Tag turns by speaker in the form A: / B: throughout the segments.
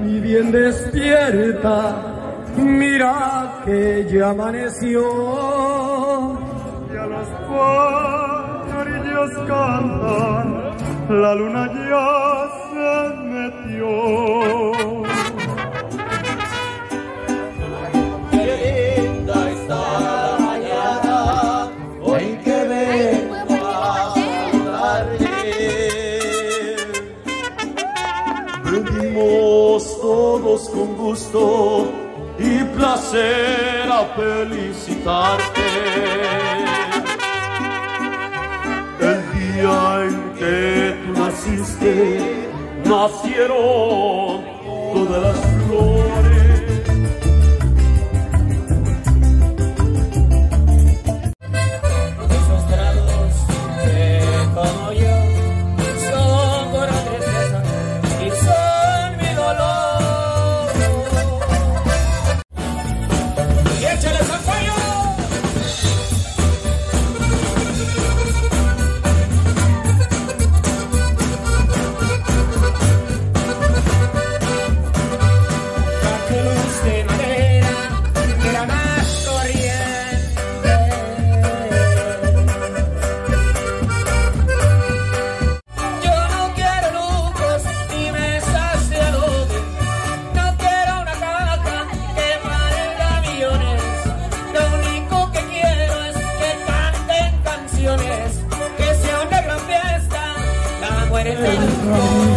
A: Mi bien despierta, mira que ya amaneció.
B: Y a los pajarillos cantan, la luna ya se metió.
C: Y placer a felicitarte. El día en que tú naciste, nacieron todas las flores.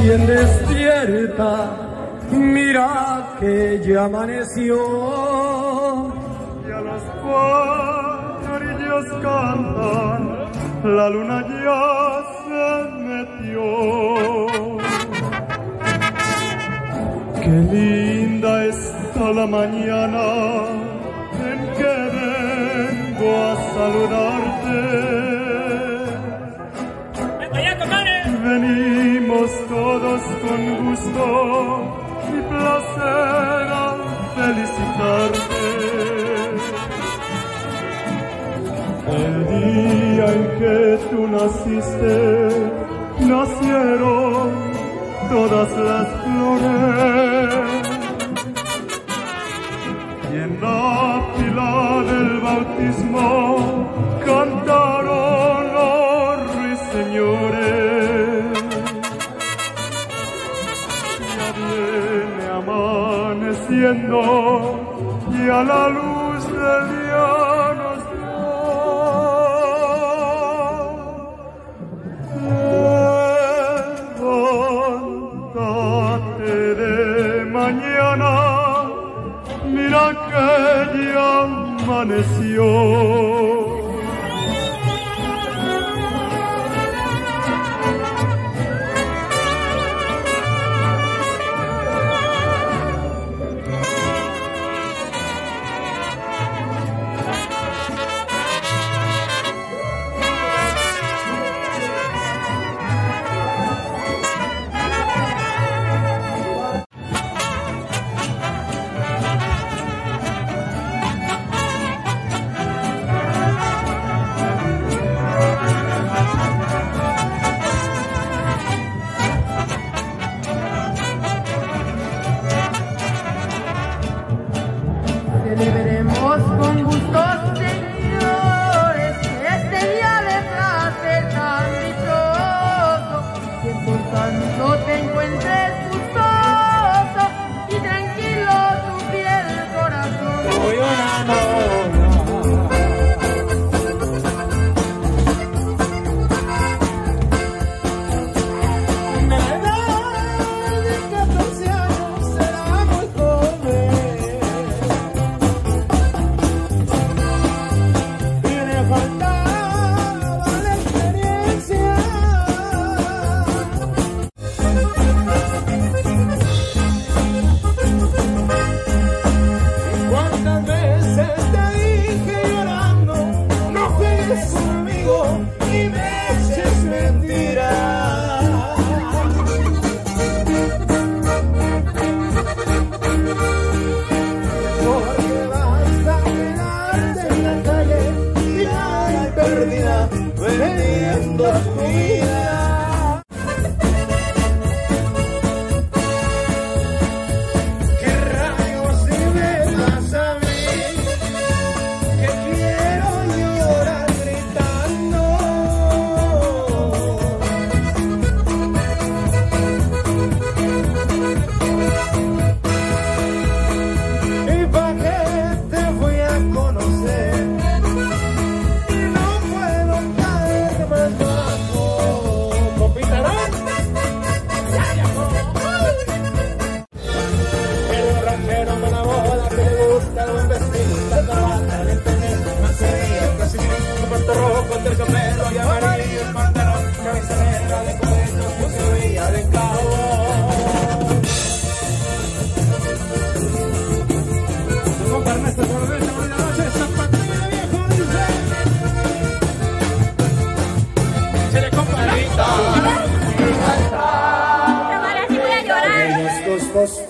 A: Bien despierta, mira que ya amaneció.
B: Y a los pajarillos cantan, la luna ya se metió. Qué linda está la mañana en que vengo a saludarte. Todos con gusto y placer felicitarte. El día en que tú naciste, nacieron todas las flores. Y en la fila del bautismo cantaron viene amaneciendo y a la luz del día nos dio. Levántate de mañana, mira que ya amaneció.
D: Celebremos con gusto,
E: dime.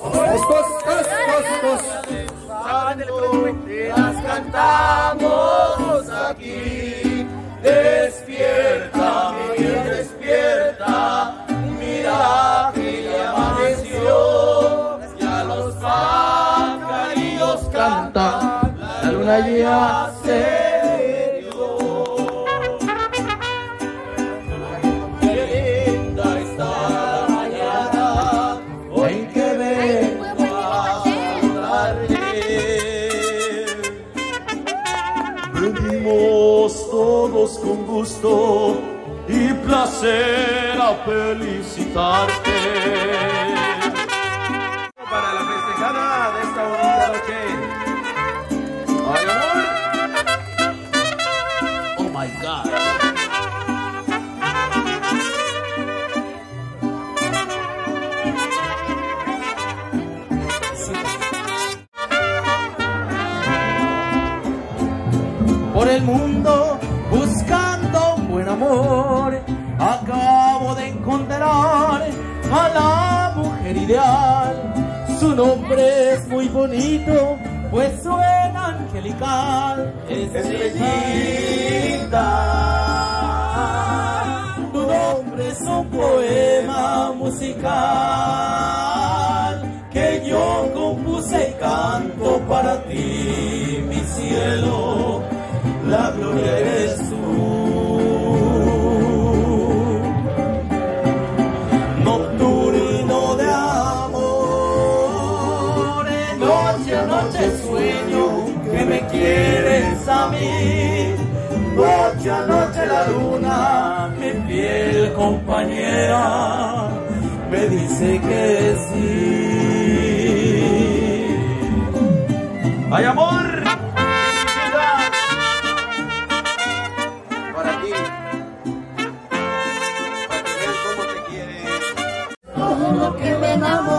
A: Cos.
F: Las cantamos aquí. Despierta, mi bien, despierta. Mira que ya amaneció. Ya los pajarillos cantan. La luna ya se con gusto y placer a felicitarte.
G: para la festejada de esta bonita noche.
F: Oh my God. Por el mundo buscando un buen amor, acabo de encontrar a la mujer ideal. Su nombre es muy bonito, pues suena angelical. Estrellita, tu nombre es un poema musical que yo compuse y canto para ti, mi cielo. La gloria eres luna, mi fiel compañera, me dice que sí. ¡Ay, amor! Para ti, para que veas cómo te quiere. Todo lo que me enamoré.